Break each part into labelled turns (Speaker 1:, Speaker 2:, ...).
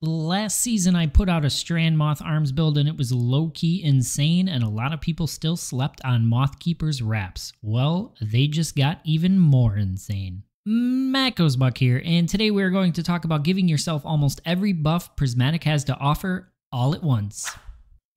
Speaker 1: Last season, I put out a Strand Moth Arms build and it was low key insane, and a lot of people still slept on Moth Keeper's wraps. Well, they just got even more insane. Matt Buck here, and today we're going to talk about giving yourself almost every buff Prismatic has to offer all at once.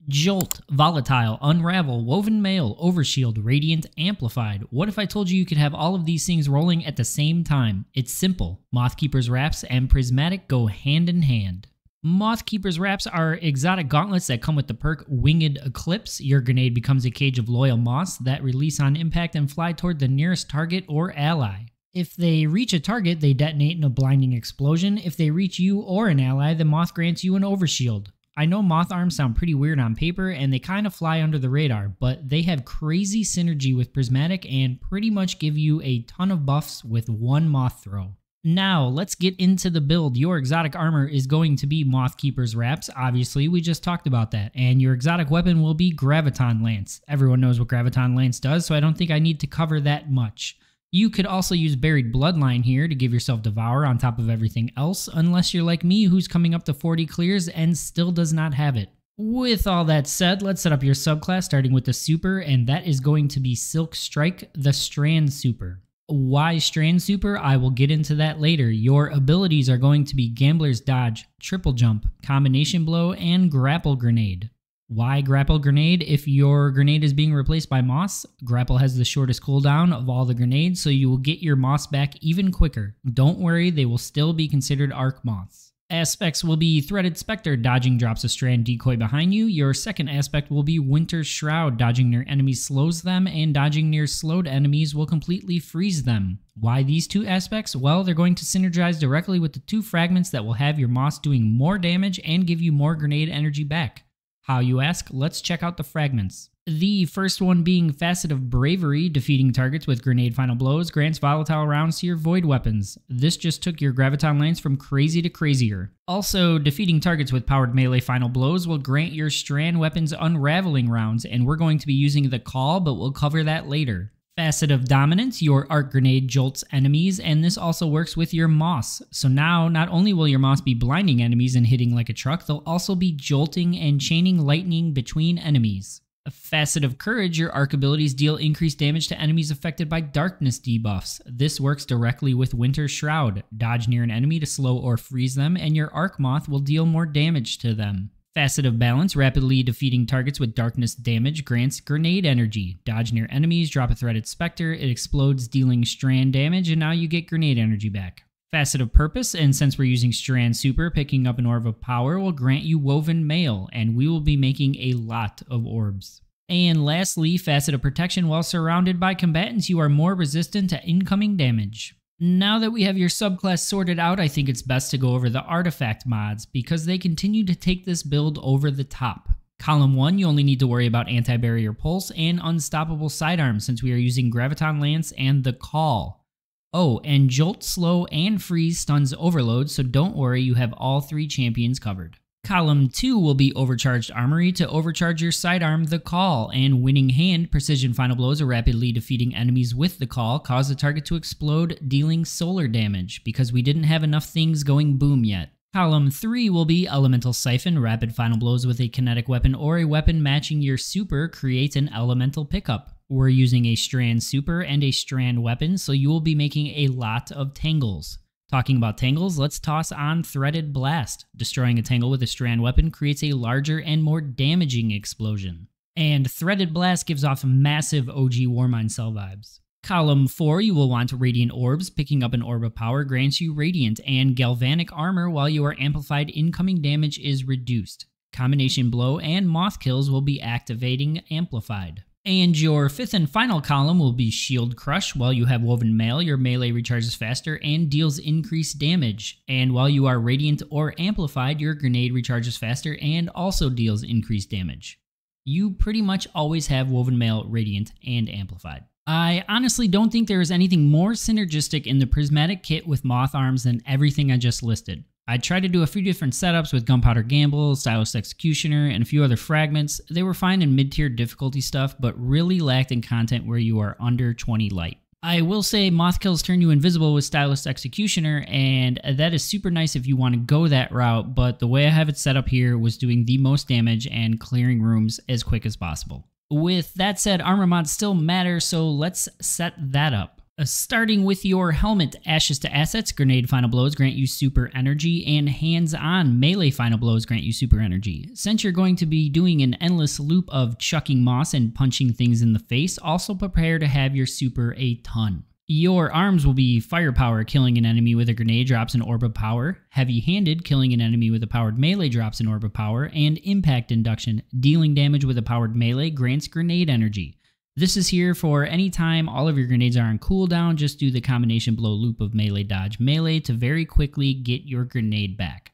Speaker 1: Jolt, Volatile, Unravel, Woven Mail, Overshield, Radiant, Amplified. What if I told you you could have all of these things rolling at the same time? It's simple. Mothkeeper's Wraps and Prismatic go hand in hand. Mothkeeper's Wraps are exotic gauntlets that come with the perk Winged Eclipse. Your grenade becomes a cage of loyal moths that release on impact and fly toward the nearest target or ally. If they reach a target, they detonate in a blinding explosion. If they reach you or an ally, the moth grants you an overshield. I know moth arms sound pretty weird on paper and they kind of fly under the radar, but they have crazy synergy with Prismatic and pretty much give you a ton of buffs with one moth throw. Now, let's get into the build. Your exotic armor is going to be Mothkeeper's Wraps. Obviously, we just talked about that. And your exotic weapon will be Graviton Lance. Everyone knows what Graviton Lance does, so I don't think I need to cover that much. You could also use Buried Bloodline here to give yourself Devour on top of everything else, unless you're like me who's coming up to 40 clears and still does not have it. With all that said, let's set up your subclass starting with the super, and that is going to be Silk Strike, the Strand Super. Why Strand Super? I will get into that later. Your abilities are going to be Gambler's Dodge, Triple Jump, Combination Blow, and Grapple Grenade. Why Grapple Grenade? If your grenade is being replaced by Moths, Grapple has the shortest cooldown of all the grenades, so you will get your Moths back even quicker. Don't worry, they will still be considered Arc Moths. Aspects will be Threaded Spectre, dodging drops a strand decoy behind you. Your second aspect will be Winter Shroud, dodging near enemies slows them, and dodging near slowed enemies will completely freeze them. Why these two aspects? Well, they're going to synergize directly with the two fragments that will have your Moths doing more damage and give you more grenade energy back. How you ask? Let's check out the fragments. The first one being Facet of Bravery, defeating targets with grenade final blows, grants volatile rounds to your void weapons. This just took your Graviton Lance from crazy to crazier. Also, defeating targets with powered melee final blows will grant your strand weapons unraveling rounds, and we're going to be using the call, but we'll cover that later. Facet of Dominance, your arc grenade jolts enemies, and this also works with your Moths. So now, not only will your Moths be blinding enemies and hitting like a truck, they'll also be jolting and chaining lightning between enemies. A facet of courage, your arc abilities deal increased damage to enemies affected by darkness debuffs. This works directly with Winter Shroud. Dodge near an enemy to slow or freeze them, and your Arc Moth will deal more damage to them. Facet of Balance, rapidly defeating targets with darkness damage, grants grenade energy. Dodge near enemies, drop a threaded specter, it explodes, dealing strand damage, and now you get grenade energy back. Facet of Purpose, and since we're using Strand Super, picking up an Orb of Power will grant you Woven Mail, and we will be making a lot of orbs. And lastly, Facet of Protection, while surrounded by combatants, you are more resistant to incoming damage. Now that we have your subclass sorted out, I think it's best to go over the artifact mods, because they continue to take this build over the top. Column 1, you only need to worry about Anti-Barrier Pulse and Unstoppable Sidearm since we are using Graviton Lance and the Call. Oh, and Jolt, Slow, and Freeze stuns Overload, so don't worry, you have all three champions covered. Column 2 will be Overcharged Armory to overcharge your sidearm, the Call, and Winning Hand, Precision Final Blows are rapidly defeating enemies with the Call, cause the target to explode, dealing solar damage, because we didn't have enough things going boom yet. Column 3 will be Elemental Siphon, rapid final blows with a kinetic weapon or a weapon matching your super creates an elemental pickup. We're using a strand super and a strand weapon, so you will be making a lot of tangles. Talking about tangles, let's toss on Threaded Blast. Destroying a tangle with a strand weapon creates a larger and more damaging explosion. And Threaded Blast gives off massive OG Warmind Cell vibes. Column 4, you will want Radiant Orbs. Picking up an Orb of Power grants you Radiant and Galvanic Armor while your amplified incoming damage is reduced. Combination Blow and Moth Kills will be activating Amplified. And your fifth and final column will be Shield Crush. While you have Woven Mail, your melee recharges faster and deals increased damage. And while you are Radiant or Amplified, your grenade recharges faster and also deals increased damage. You pretty much always have Woven Mail, Radiant, and Amplified. I honestly don't think there is anything more synergistic in the Prismatic kit with Moth Arms than everything I just listed. I tried to do a few different setups with Gunpowder Gamble, Stylish Executioner, and a few other fragments. They were fine in mid-tier difficulty stuff, but really lacked in content where you are under 20 light. I will say Moth Kills turn you invisible with Stylish Executioner, and that is super nice if you want to go that route, but the way I have it set up here was doing the most damage and clearing rooms as quick as possible. With that said, armor mods still matter, so let's set that up. Uh, starting with your helmet, Ashes to Assets, Grenade Final Blows grant you super energy, and Hands On Melee Final Blows grant you super energy. Since you're going to be doing an endless loop of chucking moths and punching things in the face, also prepare to have your super a ton. Your arms will be firepower, killing an enemy with a grenade drops an orb of power, heavy handed, killing an enemy with a powered melee drops an orb of power, and impact induction, dealing damage with a powered melee grants grenade energy. This is here for any time all of your grenades are on cooldown, just do the combination blow loop of melee dodge melee to very quickly get your grenade back.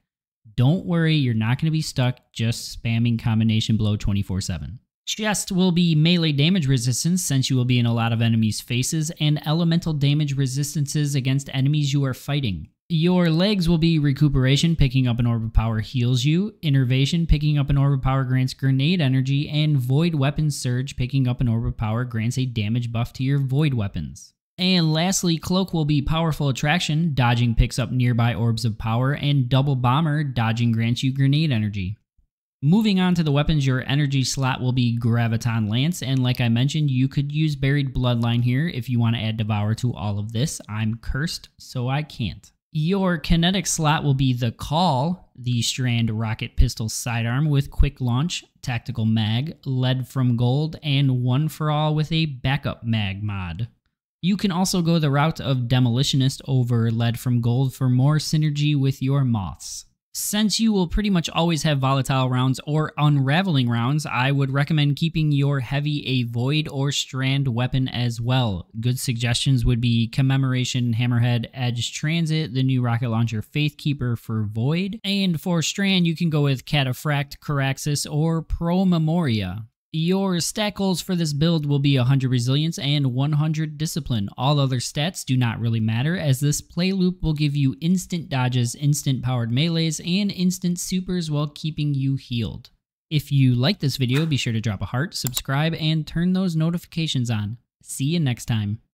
Speaker 1: Don't worry, you're not going to be stuck just spamming combination blow 24 7. Chest will be melee damage resistance since you will be in a lot of enemies' faces, and elemental damage resistances against enemies you are fighting. Your legs will be recuperation, picking up an orb of power heals you, innervation, picking up an orb of power grants grenade energy, and void weapon surge, picking up an orb of power grants a damage buff to your void weapons. And lastly, Cloak will be Powerful Attraction, dodging picks up nearby orbs of power, and Double Bomber, dodging grants you grenade energy. Moving on to the weapons, your energy slot will be Graviton Lance, and like I mentioned, you could use Buried Bloodline here if you want to add Devour to all of this. I'm cursed, so I can't. Your kinetic slot will be the Call, the Strand Rocket Pistol Sidearm with Quick Launch, Tactical Mag, Lead from Gold, and One for All with a Backup Mag mod. You can also go the route of Demolitionist over Lead from Gold for more synergy with your moths. Since you will pretty much always have volatile rounds or unraveling rounds, I would recommend keeping your heavy a void or strand weapon as well. Good suggestions would be Commemoration, Hammerhead, Edge Transit, the new rocket launcher Faithkeeper for void, and for strand you can go with Cataphract, Caraxis, or Pro Memoria. Your stat goals for this build will be 100 resilience and 100 discipline. All other stats do not really matter as this play loop will give you instant dodges, instant powered melees, and instant supers while keeping you healed. If you like this video, be sure to drop a heart, subscribe, and turn those notifications on. See you next time.